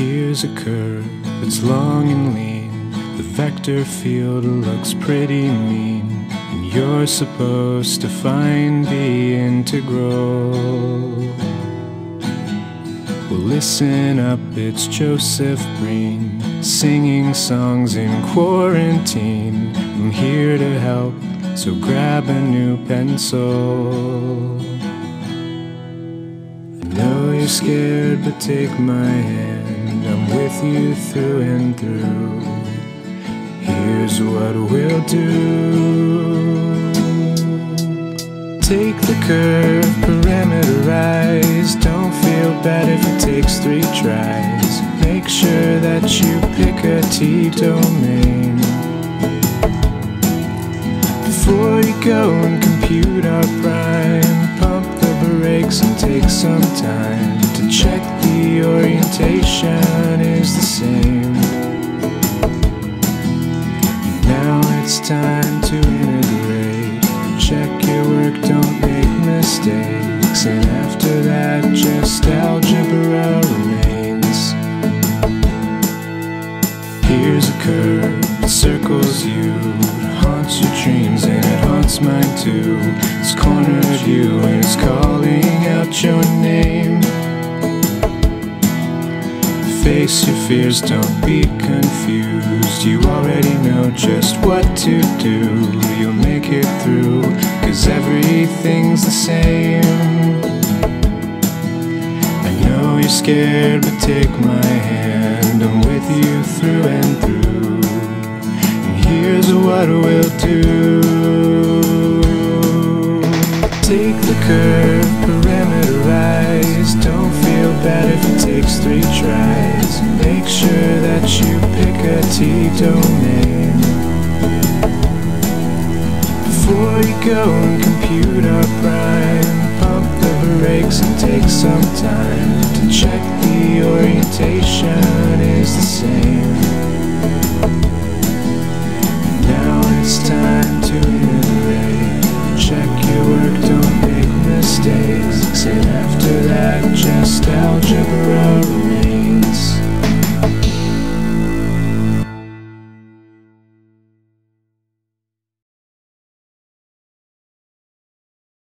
Here's a curve that's long and lean. The vector field looks pretty mean. And you're supposed to find the integral. Well, listen up, it's Joseph Breen singing songs in quarantine. I'm here to help, so grab a new pencil. I know you're scared, but take my hand. I'm with you through and through. Here's what we'll do. Take the curve, parameterize. Don't feel bad if it takes three tries. Make sure that you pick a T domain. Before you go and compute our prime, pump the brakes and take some time to check the orientation time to integrate. Check your work, don't make mistakes. And after that, just algebra remains. Here's a curve that circles you, it haunts your dreams and it haunts mine too. It's cornered you and it's calling out your name. Face your fears, don't be confused. You already know just what to do. You'll make it through, cause everything's the same. I know you're scared, but take my hand. I'm with you through and through. And here's what we'll do. Domain. Before you go and compute our prime, pump the brakes and take some time to check the orientation is the same.